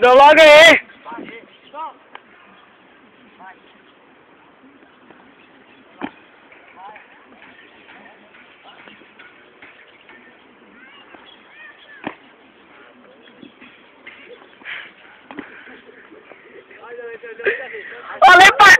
Deu logo aí. Falei pra...